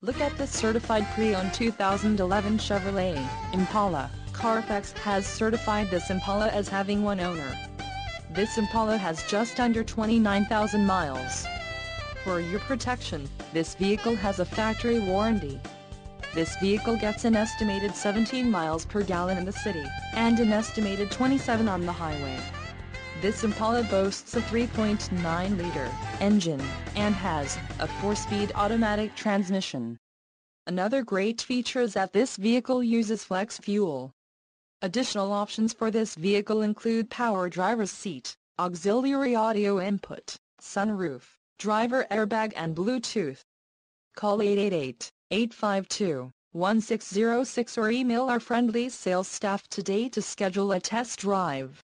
Look at this certified pre-owned 2011 Chevrolet Impala. Carfax has certified this Impala as having one owner. This Impala has just under 29,000 miles. For your protection, this vehicle has a factory warranty. This vehicle gets an estimated 17 miles per gallon in the city, and an estimated 27 on the highway. This Impala boasts a 3.9-liter engine, and has a 4-speed automatic transmission. Another great feature is that this vehicle uses flex fuel. Additional options for this vehicle include power driver's seat, auxiliary audio input, sunroof, driver airbag and Bluetooth. Call 888-852-1606 or email our friendly sales staff today to schedule a test drive.